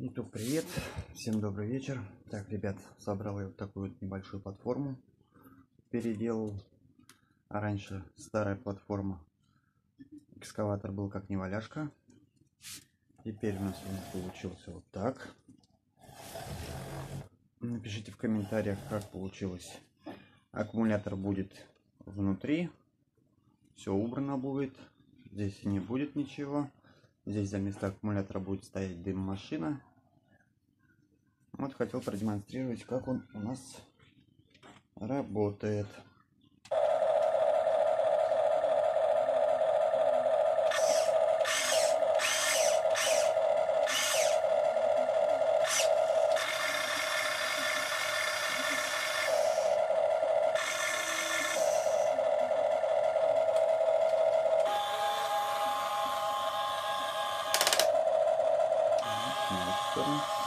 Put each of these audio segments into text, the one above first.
YouTube, привет! Всем добрый вечер. Так, ребят, собрал я вот такую вот небольшую платформу. Переделал. А раньше старая платформа. Экскаватор был как неваляшка. Теперь у нас он получился вот так. Напишите в комментариях, как получилось. Аккумулятор будет внутри. Все убрано будет. Здесь не будет ничего. Здесь за место аккумулятора будет стоять дым-машина. Вот хотел продемонстрировать, как он у нас работает. сторону.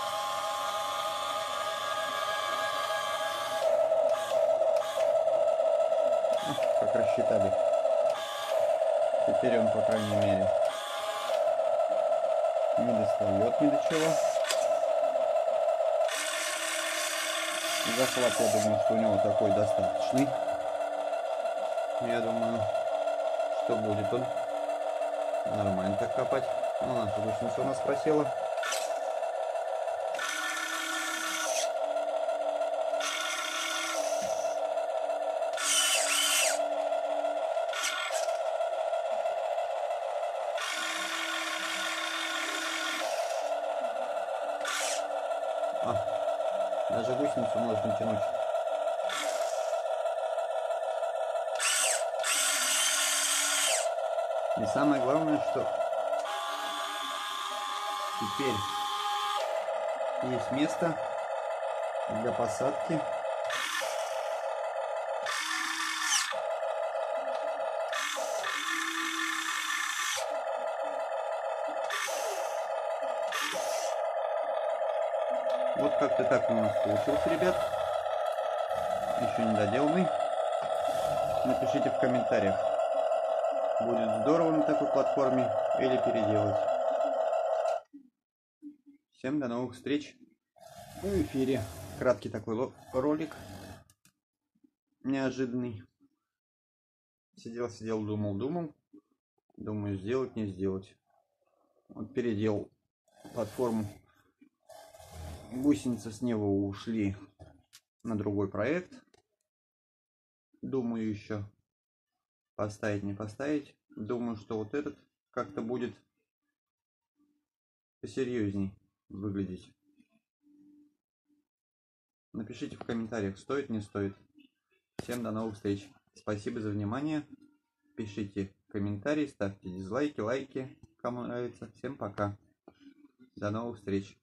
Как рассчитали. Теперь он, по крайней мере, не достает ни до чего. Захват, я думаю, что у него такой достаточный. Я думаю, что будет он нормально так копать. Ну, наша гусеница у нас просела. А, даже гусеницу можно тянуть. И самое главное, что теперь есть место для посадки Вот как-то так у нас получился, ребят. Еще не доделанный. Напишите в комментариях, будет здорово на такой платформе или переделать. Всем до новых встреч в эфире. Краткий такой ролик. Неожиданный. Сидел, сидел, думал, думал. Думаю, сделать, не сделать. Вот переделал платформу гусеницы с него ушли на другой проект. Думаю еще поставить, не поставить. Думаю, что вот этот как-то будет посерьезней выглядеть. Напишите в комментариях, стоит, не стоит. Всем до новых встреч. Спасибо за внимание. Пишите комментарии, ставьте дизлайки, лайки, кому нравится. Всем пока. До новых встреч.